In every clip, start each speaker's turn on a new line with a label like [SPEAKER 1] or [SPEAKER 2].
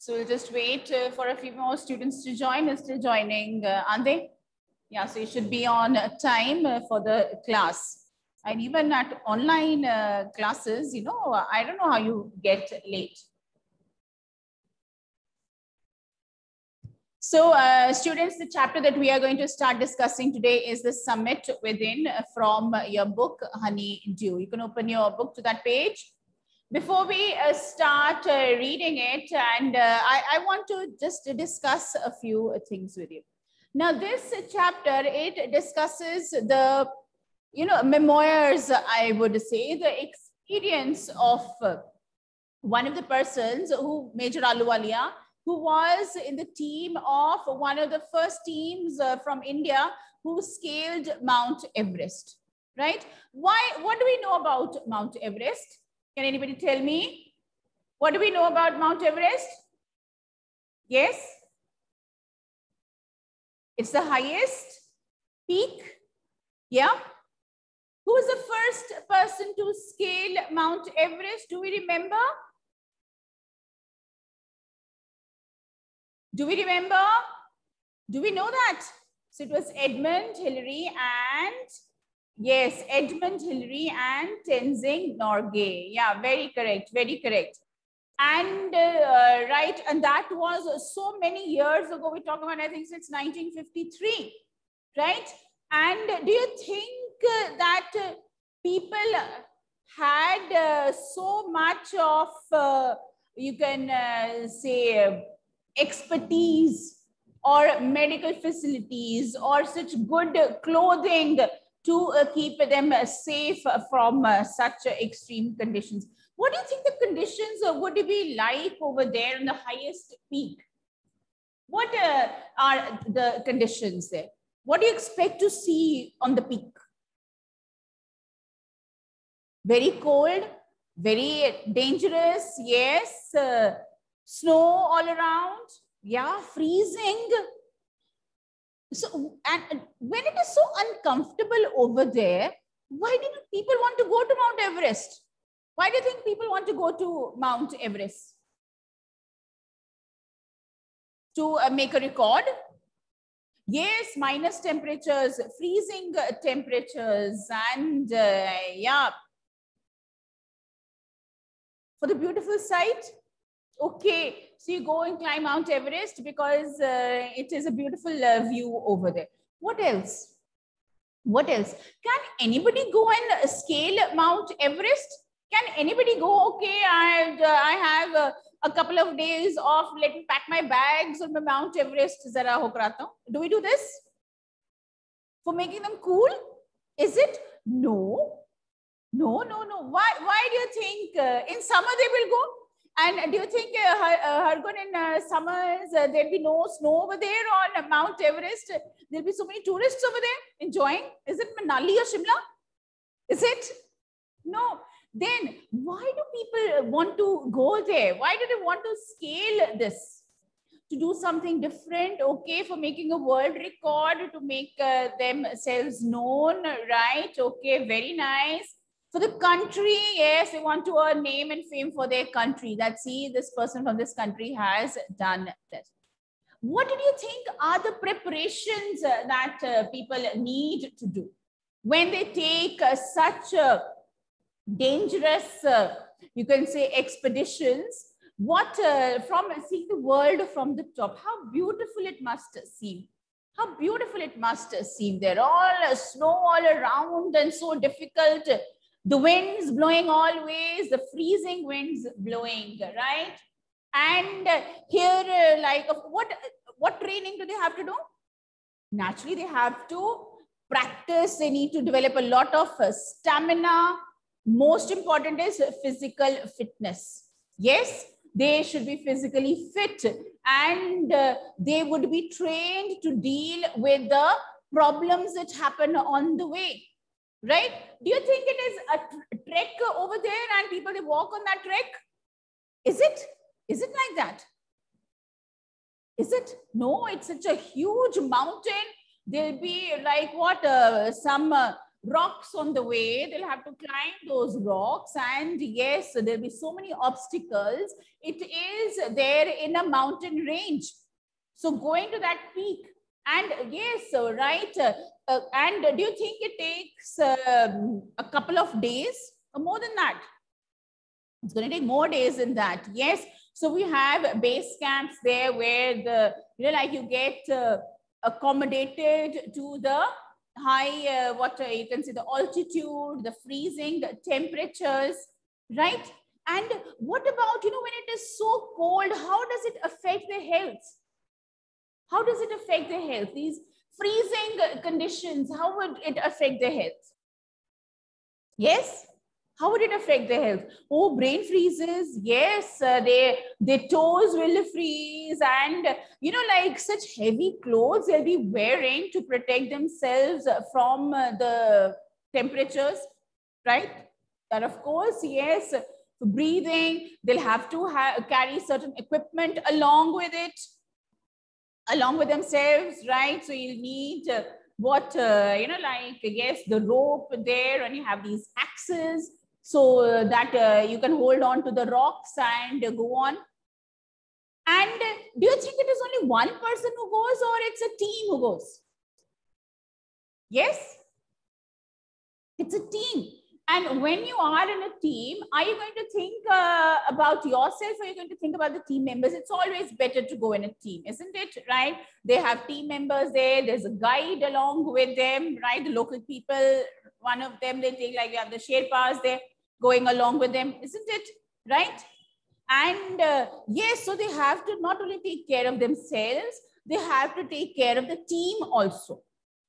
[SPEAKER 1] So we'll just wait uh, for a few more students to join. They're still joining, uh, aren't they? Yeah, so you should be on time uh, for the class. And even at online uh, classes, you know, I don't know how you get late. So uh, students, the chapter that we are going to start discussing today is the summit within uh, from your book, Honey Dew. You can open your book to that page. Before we uh, start uh, reading it, and uh, I, I, want to just discuss a few things with you. Now, this chapter, it discusses the, you know, memoirs, I would say, the experience of uh, one of the persons who, Major Ahluwalia, who was in the team of one of the first teams uh, from India who scaled Mount Everest, right? Why, what do we know about Mount Everest? Can anybody tell me? What do we know about Mount Everest? Yes? It's the highest peak. Yeah? Who was the first person to scale Mount Everest? Do we remember? Do we remember? Do we know that? So it was Edmund Hillary and Yes, Edmund Hillary and Tenzing Norgay. Yeah, very correct, very correct. And uh, right, and that was so many years ago. We talk about, I think, since 1953, right? And do you think uh, that uh, people had uh, so much of, you can say, expertise or medical facilities or such good clothing to uh, keep them uh, safe from uh, such extreme conditions. What do you think the conditions would be like over there in the highest peak? What are the conditions there? What do you expect to see on the peak? Very cold, very dangerous, yes. Uh, snow all around, yeah, freezing, so, and when it is so uncomfortable over there, why do people want to go to Mount Everest? Why do you think people want to go to Mount Everest? To uh, make a record? Yes, minus temperatures, freezing temperatures, and uh, yeah. For the beautiful sight? Okay, so you go and climb Mount Everest because uh, it is a beautiful uh, view over there. What else? What else? Can anybody go and scale Mount Everest? Can anybody go, okay, I, uh, I have uh, a couple of days off, let me pack my bags on Mount Everest, zara hokrata. Do we do this? For making them cool? Is it? No. No, no, no. Why, why do you think uh, in summer they will go? And do you think, uh, uh, in uh, summers, uh, there'll be no snow over there on Mount Everest? There'll be so many tourists over there enjoying. Is it Manali or Shimla? Is it? No. Then why do people want to go there? Why do they want to scale this? To do something different, okay, for making a world record, to make uh, themselves known, right? Okay, very nice for the country, yes, they want to earn name and fame for their country. That see, this person from this country has done this. What did you think are the preparations uh, that uh, people need to do when they take uh, such dangerous, uh, you can say, expeditions? What uh, from seeing the world from the top? How beautiful it must seem how beautiful it must seem. They're all uh, snow all around and so difficult the winds blowing always, the freezing winds blowing, right? And here, like, what, what training do they have to do? Naturally, they have to practice. They need to develop a lot of stamina. Most important is physical fitness. Yes, they should be physically fit and uh, they would be trained to deal with the problems that happen on the way right? Do you think it is a trek over there and people they walk on that trek? Is it? Is it like that? Is it? No, it's such a huge mountain. There'll be like what uh, some uh, rocks on the way. They'll have to climb those rocks. And yes, there'll be so many obstacles. It is there in a mountain range. So going to that peak. And yes, right. Uh, uh, and do you think it takes um, a couple of days or more than that? It's going to take more days than that. Yes. So we have base camps there where the, you know, like you get uh, accommodated to the high, uh, what uh, you can see, the altitude, the freezing the temperatures, right? And what about, you know, when it is so cold, how does it affect the health? How does it affect their health? These freezing conditions, how would it affect their health? Yes? How would it affect their health? Oh, brain freezes. Yes, uh, they, their toes will freeze. And, you know, like such heavy clothes they'll be wearing to protect themselves from uh, the temperatures, right? And of course, yes, breathing, they'll have to ha carry certain equipment along with it, along with themselves, right? So you need uh, what, uh, you know, like, guess the rope there and you have these axes so uh, that uh, you can hold on to the rocks and go on. And do you think it is only one person who goes or it's a team who goes? Yes? It's a team. And when you are in a team, are you going to think uh, about yourself or are you going to think about the team members? It's always better to go in a team, isn't it? Right? They have team members there. There's a guide along with them, right? The local people, one of them, they take like, you have the Sherpas there going along with them, isn't it? Right? And uh, yes, so they have to not only take care of themselves, they have to take care of the team also.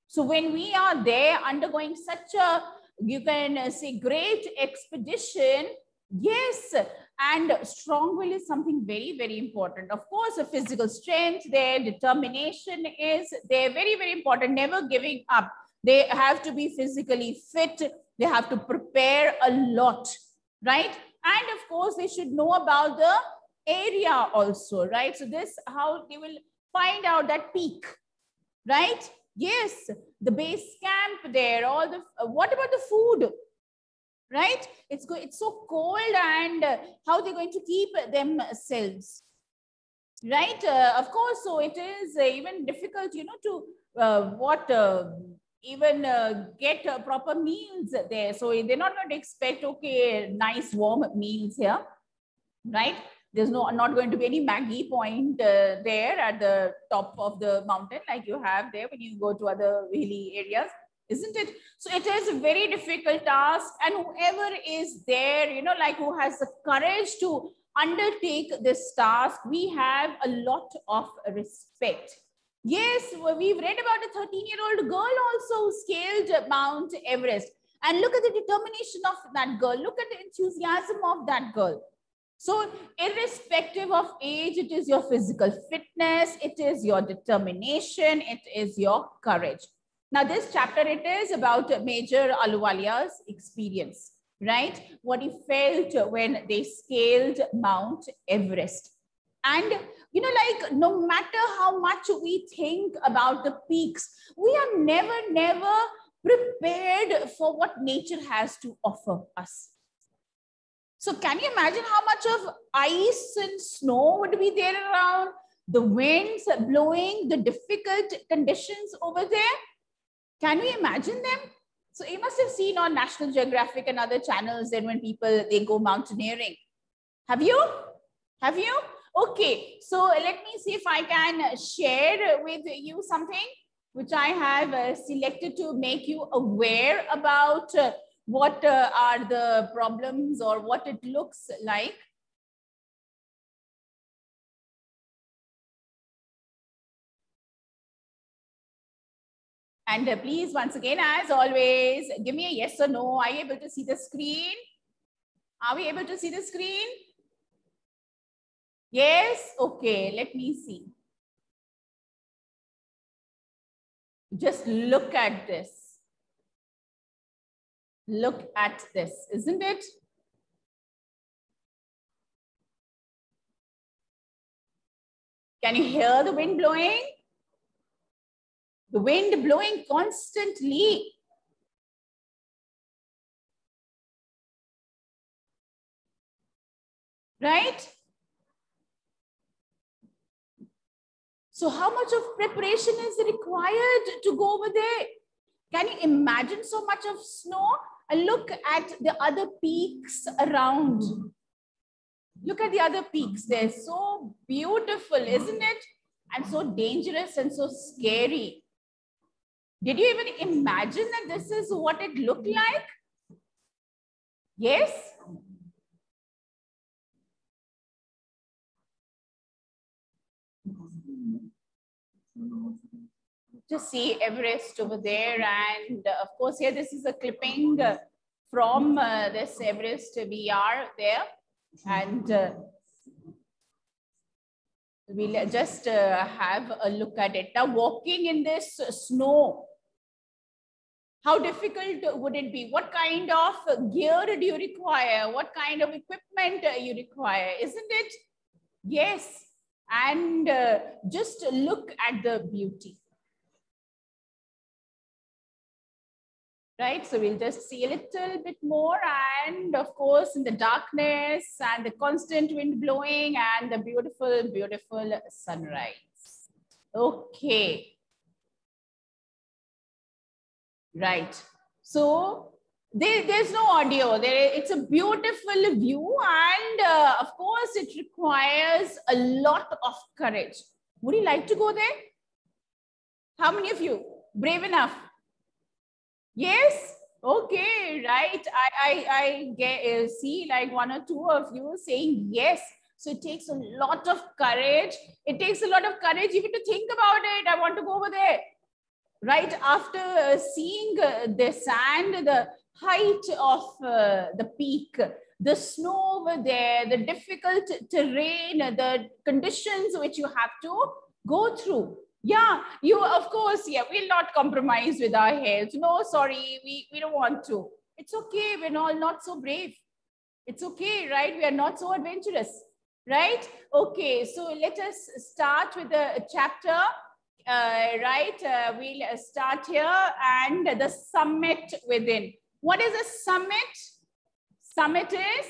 [SPEAKER 1] So when we are there undergoing such a, you can uh, say, great expedition, yes, and strong will is something very, very important. Of course, a physical strength, their determination is, they're very, very important, never giving up. They have to be physically fit, they have to prepare a lot, right? And of course, they should know about the area also, right? So this, how they will find out that peak, right? Yes, the base camp there, all the, uh, what about the food? Right? It's, go, it's so cold and uh, how they're going to keep themselves right uh, of course so it is uh, even difficult you know to uh, what uh, even uh, get uh, proper meals there. So they're not going to expect, okay, nice warm meals here, right? There's no not going to be any Maggi point uh, there at the top of the mountain like you have there when you go to other hilly areas, isn't it? So it is a very difficult task and whoever is there, you know, like who has the courage to undertake this task, we have a lot of respect Yes, we've read about a 13 year old girl also scaled Mount Everest. And look at the determination of that girl. Look at the enthusiasm of that girl. So irrespective of age, it is your physical fitness, it is your determination, it is your courage. Now this chapter, it is about Major Ahluwalia's experience, right? What he felt when they scaled Mount Everest. And you know, like no matter how much we think about the peaks, we are never, never prepared for what nature has to offer us. So can you imagine how much of ice and snow would be there around? The winds blowing, the difficult conditions over there. Can we imagine them? So you must have seen on National Geographic and other channels then when people, they go mountaineering. Have you? Have you? Okay, so let me see if I can share with you something which I have uh, selected to make you aware about uh, what uh, are the problems or what it looks like. And uh, please, once again, as always, give me a yes or no. Are you able to see the screen? Are we able to see the screen? Yes? Okay, let me see. Just look at this. Look at this, isn't it? Can you hear the wind blowing? The wind blowing constantly. Right? So how much of preparation is required to go over there? Can you imagine so much of snow? And look at the other peaks around. Look at the other peaks. They're so beautiful, isn't it? And so dangerous and so scary. Did you even imagine that this is what it looked like? Yes? To see Everest over there. And uh, of course, here this is a clipping uh, from uh, this Everest VR there. And uh, we'll just uh, have a look at it. Now, walking in this snow, how difficult would it be? What kind of gear do you require? What kind of equipment you require? Isn't it? Yes. And uh, just look at the beauty. Right? So we'll just see a little bit more and of course in the darkness and the constant wind blowing and the beautiful, beautiful sunrise. Okay. Right. So there, there's no audio. There, it's a beautiful view and uh, of course it requires a lot of courage. Would you like to go there? How many of you? Brave enough? Yes. Okay. Right. I I, I get uh, see like one or two of you saying yes. So it takes a lot of courage. It takes a lot of courage even to think about it. I want to go over there. Right after uh, seeing uh, the sand, the height of uh, the peak, the snow over there, the difficult terrain, the conditions which you have to go through yeah you of course yeah we'll not compromise with our health. No sorry we we don't want to. It's okay we're all not so brave. It's okay right? We are not so adventurous right? Okay so let us start with the chapter uh, right? Uh, we'll start here and the summit within. What is a summit? Summit is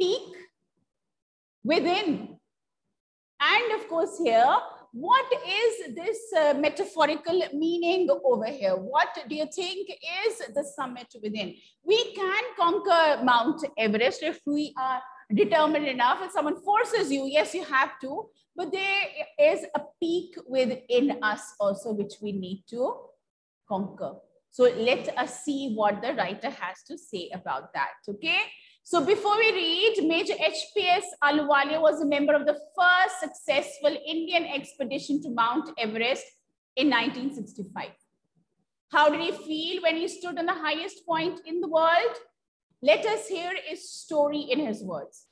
[SPEAKER 1] peak within. And of course here what is this uh, metaphorical meaning over here? What do you think is the summit within? We can conquer Mount Everest if we are determined enough. If someone forces you, yes, you have to. But there is a peak within us also, which we need to conquer. So let us see what the writer has to say about that. Okay. So before we read, Major HPS Ahluwalia was a member of the first successful Indian expedition to Mount Everest in 1965. How did he feel when he stood on the highest point in the world? Let us hear his story in his words.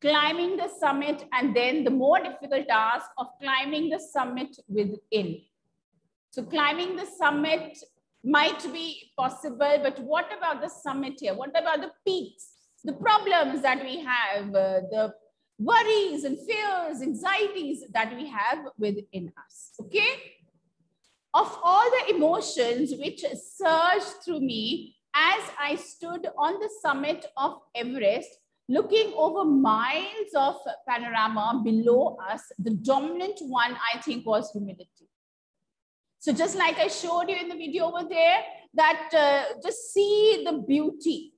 [SPEAKER 1] Climbing the summit and then the more difficult task of climbing the summit within. So climbing the summit might be possible, but what about the summit here? What about the peaks? The problems that we have, uh, the worries and fears, anxieties that we have within us. Okay? Of all the emotions which surged through me as I stood on the summit of Everest, looking over miles of panorama below us, the dominant one, I think, was humility. So just like I showed you in the video over there, that uh, just see the beauty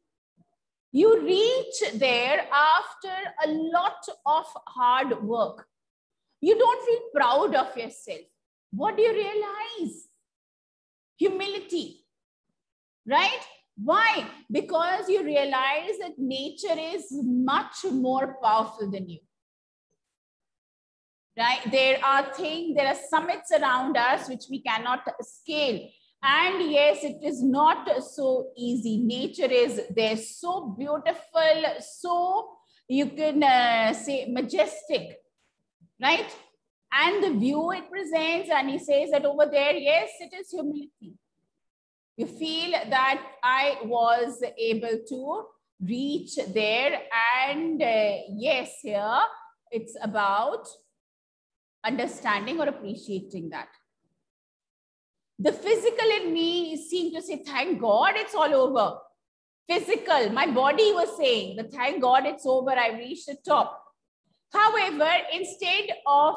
[SPEAKER 1] you reach there after a lot of hard work. You don't feel proud of yourself. What do you realize? Humility, right? Why? Because you realize that nature is much more powerful than you. Right? There are things, there are summits around us which we cannot scale. And yes, it is not so easy. Nature is there so beautiful, so you can uh, say majestic, right? And the view it presents, and he says that over there, yes, it is humility. You feel that I was able to reach there. And uh, yes, here it's about understanding or appreciating that the physical in me seemed to say, thank God it's all over. Physical, my body was saying, the thank God it's over, I reached the top. However, instead of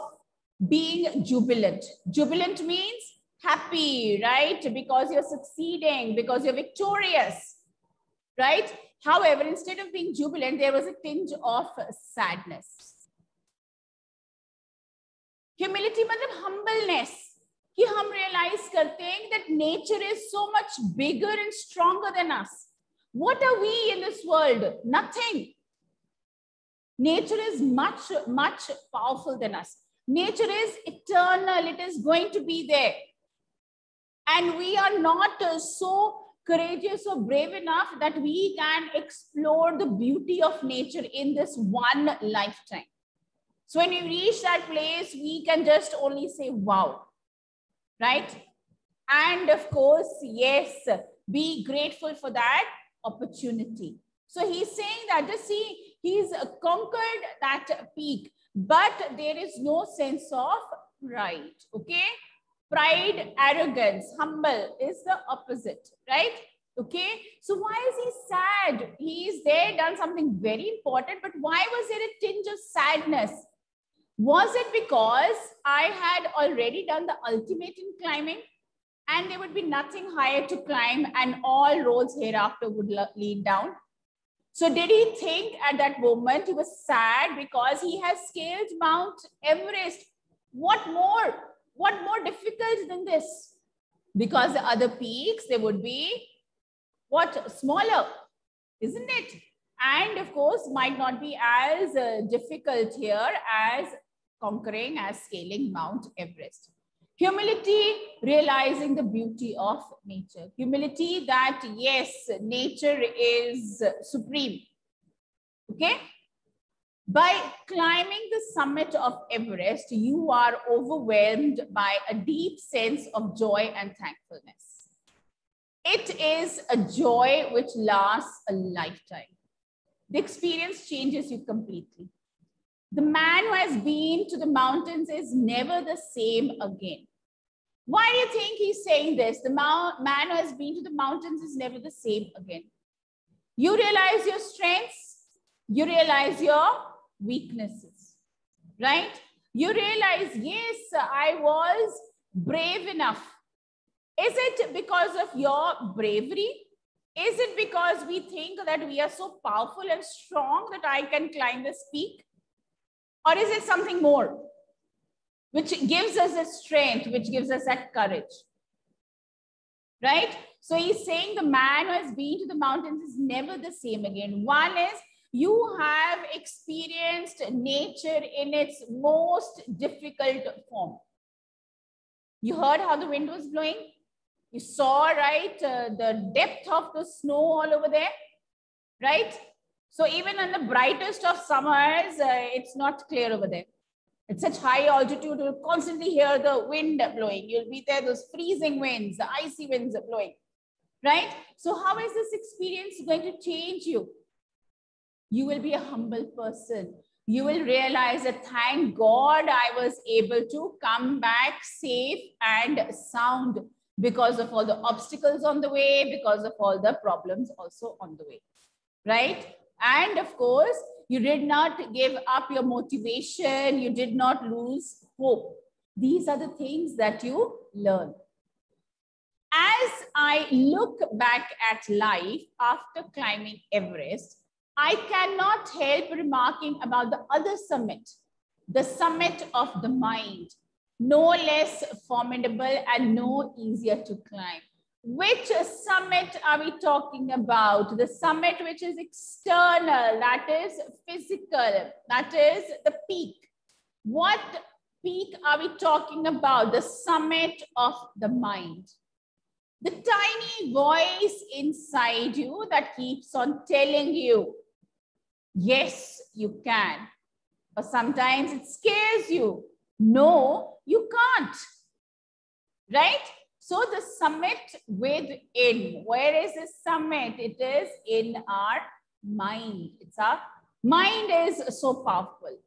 [SPEAKER 1] being jubilant, jubilant means happy, right? Because you're succeeding, because you're victorious, right? However, instead of being jubilant, there was a tinge of sadness. Humility means humbleness. कि हम realize करते हैं that nature is so much bigger and stronger than us. What are we in this world? Nothing. Nature is much, much powerful than us. Nature is eternal. It is going to be there. And we are not uh, so courageous or brave enough that we can explore the beauty of nature in this one lifetime. So when we reach that place, we can just only say, wow, right? And of course, yes, be grateful for that opportunity. So he's saying that, just see, he's conquered that peak, but there is no sense of pride, okay? Pride, arrogance, humble is the opposite, right? Okay. So why is he sad? He's there, done something very important, but why was there a tinge of sadness? Was it because I had already done the ultimate in climbing and there would be nothing higher to climb and all roads hereafter would lead down? So did he think at that moment he was sad because he has scaled Mount Everest? What more? What more difficult than this? Because the other peaks, they would be what? Smaller, isn't it? And of course, might not be as uh, difficult here as conquering, as scaling Mount Everest. Humility, realizing the beauty of nature. Humility that, yes, nature is supreme. Okay? By climbing the summit of Everest, you are overwhelmed by a deep sense of joy and thankfulness. It is a joy which lasts a lifetime. The experience changes you completely. The man who has been to the mountains is never the same again. Why do you think he's saying this? The man who has been to the mountains is never the same again. You realize your strengths, you realize your weaknesses, right? You realize, yes, I was brave enough. Is it because of your bravery? Is it because we think that we are so powerful and strong that I can climb this peak? Or is it something more, which gives us a strength, which gives us that courage? Right? So he's saying the man who has been to the mountains is never the same again. One is you have experienced nature in its most difficult form. You heard how the wind was blowing? You saw, right, uh, the depth of the snow all over there, right? So even on the brightest of summers, uh, it's not clear over there. At such high altitude, you'll constantly hear the wind blowing. You'll be there, those freezing winds, the icy winds are blowing, right? So how is this experience going to change you? You will be a humble person. You will realize that thank God I was able to come back safe and sound because of all the obstacles on the way, because of all the problems also on the way, right? And of course, you did not give up your motivation. You did not lose hope. These are the things that you learn. As I look back at life after climbing Everest, I cannot help remarking about the other summit, the summit of the mind, no less formidable and no easier to climb. Which summit are we talking about? The summit which is external, that is physical, that is the peak. What peak are we talking about? The summit of the mind. The tiny voice inside you that keeps on telling you, yes, you can. Or sometimes it scares you. No, you can't. Right? So the summit within, where is this summit? It is in our mind. It's our mind is so powerful.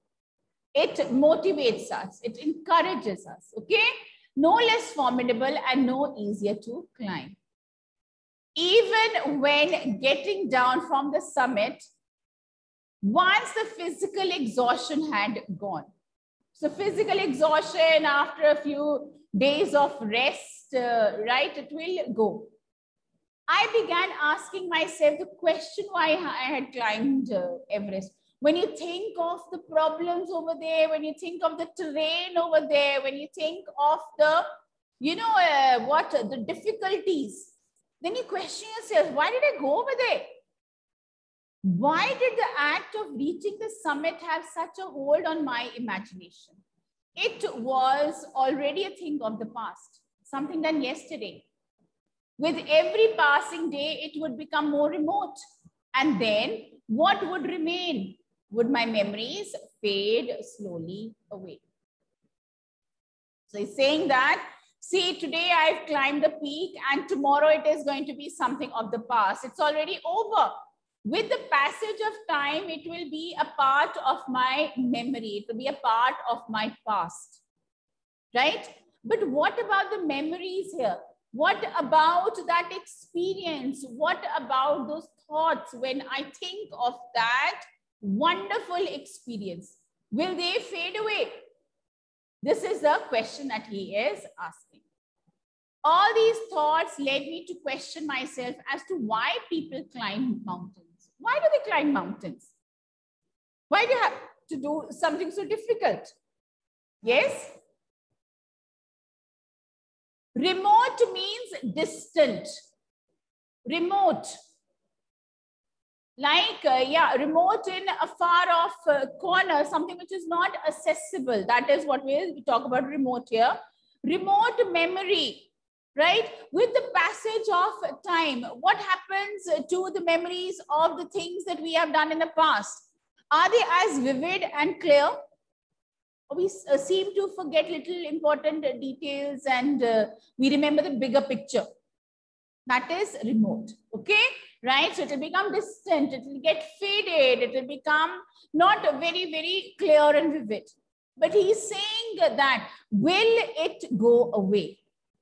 [SPEAKER 1] It motivates us. It encourages us. Okay. No less formidable and no easier to climb. even when getting down from the summit, once the physical exhaustion had gone. So physical exhaustion after a few days of rest, uh, right, it will go. I began asking myself the question why I had climbed uh, Everest. When you think of the problems over there, when you think of the terrain over there, when you think of the, you know, uh, what, the difficulties, then you question yourself, why did I go over there? Why did the act of reaching the summit have such a hold on my imagination? It was already a thing of the past, something done yesterday. With every passing day, it would become more remote. And then what would remain? Would my memories fade slowly away? So he's saying that, see, today I've climbed the peak and tomorrow it is going to be something of the past. It's already over with the passage of time, it will be a part of my memory. It will be a part of my past, right? But what about the memories here? What about that experience? What about those thoughts when I think of that wonderful experience? Will they fade away? This is the question that he is asking. All these thoughts led me to question myself as to why people climb mountains. Why do they climb mountains? Why do you have to do something so difficult? Yes? Remote means distant. Remote. Like, uh, yeah, remote in a far off uh, corner, something which is not accessible. That is what we, we talk about remote here. Remote memory right? With the passage of time, what happens to the memories of the things that we have done in the past? Are they as vivid and clear? We uh, seem to forget little important details and uh, we remember the bigger picture. That is remote, okay? Right? So it will become distant, it will get faded, it will become not very, very clear and vivid. But he's saying that will it go away?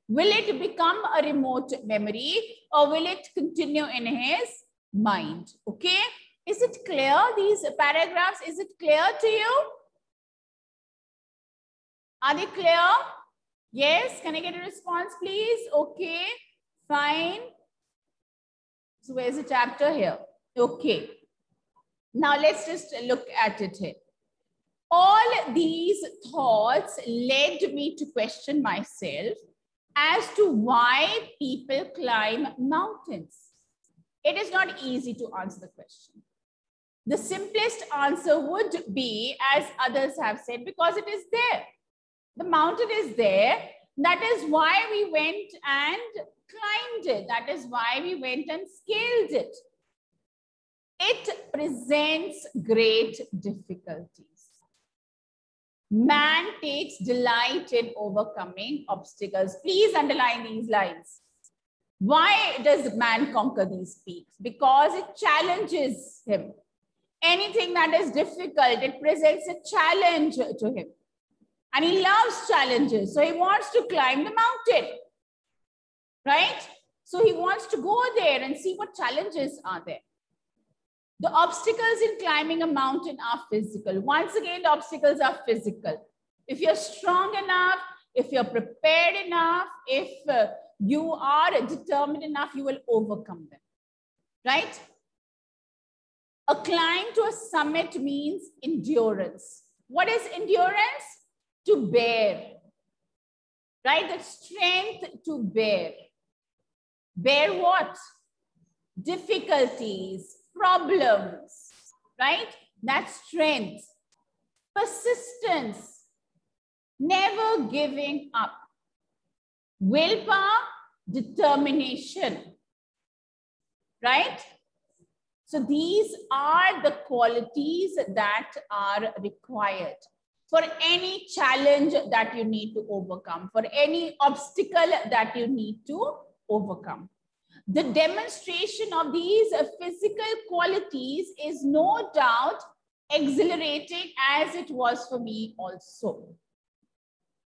[SPEAKER 1] Will it become a remote memory or will it continue in his mind? Okay. Is it clear? These paragraphs, is it clear to you? Are they clear? Yes. Can I get a response, please? Okay. Fine. So where's the chapter here? Okay. Now let's just look at it here. All these thoughts led me to question myself as to why people climb mountains. It is not easy to answer the question. The simplest answer would be, as others have said, because it is there. The mountain is there. That is why we went and climbed it. That is why we went and scaled it. It presents great difficulties. Man takes delight in overcoming obstacles. Please underline these lines. Why does man conquer these peaks? Because it challenges him. Anything that is difficult, it presents a challenge to him. And he loves challenges. So he wants to climb the mountain. Right? So he wants to go there and see what challenges are there. The obstacles in climbing a mountain are physical. Once again, the obstacles are physical. If you're strong enough, if you're prepared enough, if uh, you are determined enough, you will overcome them, right? A climb to a summit means endurance. What is endurance? To bear, right? The strength to bear. Bear what? Difficulties, problems, right? That strength. Persistence, never giving up. Willpower, determination, right? So these are the qualities that are required for any challenge that you need to overcome, for any obstacle that you need to overcome. The demonstration of these physical qualities is no doubt exhilarating as it was for me also.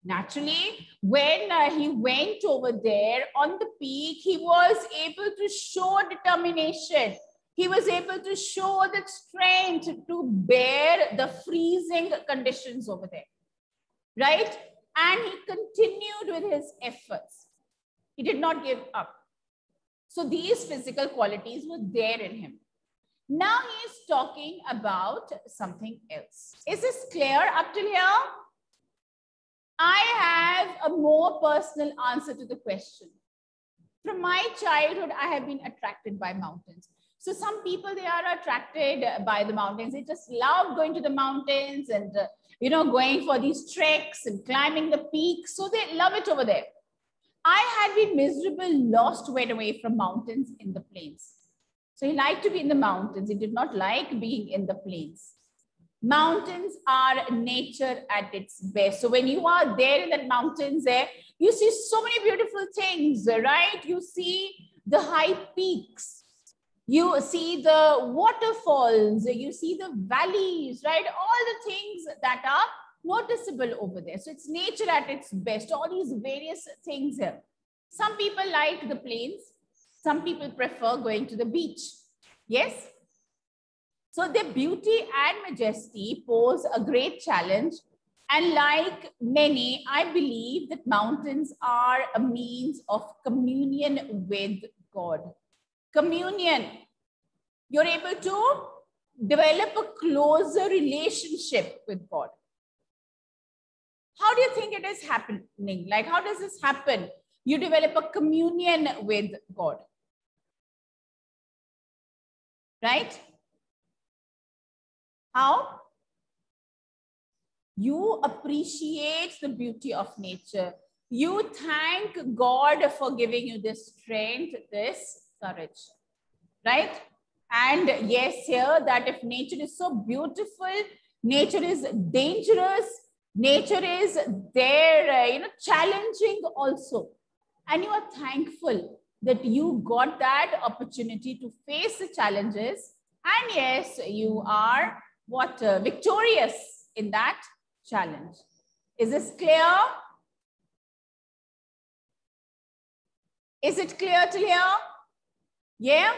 [SPEAKER 1] Naturally, when uh, he went over there on the peak, he was able to show determination. He was able to show the strength to bear the freezing conditions over there. Right? And he continued with his efforts. He did not give up. So these physical qualities were there in him. Now he is talking about something else. Is this clear up till here? I have a more personal answer to the question. From my childhood, I have been attracted by mountains. So some people, they are attracted by the mountains. They just love going to the mountains and, uh, you know, going for these treks and climbing the peaks. So they love it over there. I had been miserable, lost, went away from mountains in the plains. So he liked to be in the mountains. He did not like being in the plains. Mountains are nature at its best. So when you are there in the mountains there, you see so many beautiful things, right? You see the high peaks. You see the waterfalls, you see the valleys, right? All the things that are noticeable over there. So it's nature at its best, all these various things here. Some people like the plains. Some people prefer going to the beach. Yes? So their beauty and majesty pose a great challenge. And like many, I believe that mountains are a means of communion with God. Communion. You're able to develop a closer relationship with God. How do you think it is happening? Like, how does this happen? You develop a communion with God. Right? How? You appreciate the beauty of nature. You thank God for giving you this strength, this Right? And yes, here that if nature is so beautiful, nature is dangerous, nature is there, uh, you know, challenging also. And you are thankful that you got that opportunity to face the challenges. And yes, you are what uh, victorious in that challenge. Is this clear? Is it clear to here? Yeah?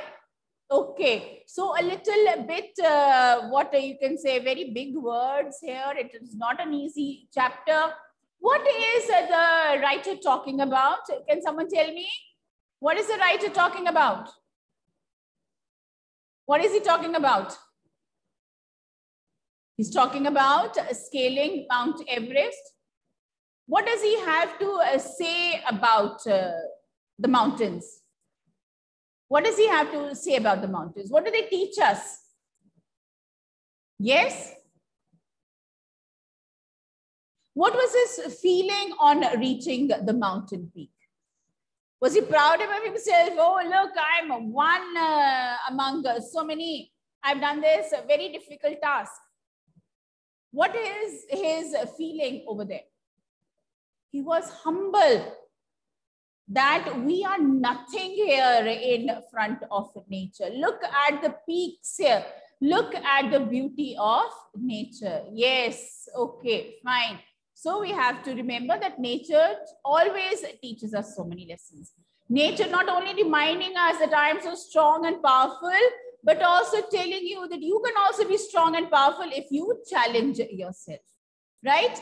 [SPEAKER 1] Okay, so a little bit, uh, what you can say, very big words here. It is not an easy chapter. What is the writer talking about? Can someone tell me? What is the writer talking about? What is he talking about? He's talking about scaling Mount Everest. What does he have to uh, say about uh, the mountains? What does he have to say about the mountains? What do they teach us? Yes? What was his feeling on reaching the mountain peak? Was he proud of himself? Oh, look, I'm one uh, among so many. I've done this very difficult task. What is his feeling over there? He was humble that we are nothing here in front of nature. Look at the peaks here. Look at the beauty of nature. Yes, okay, fine. So we have to remember that nature always teaches us so many lessons. Nature not only reminding us that I am so strong and powerful, but also telling you that you can also be strong and powerful if you challenge yourself, right?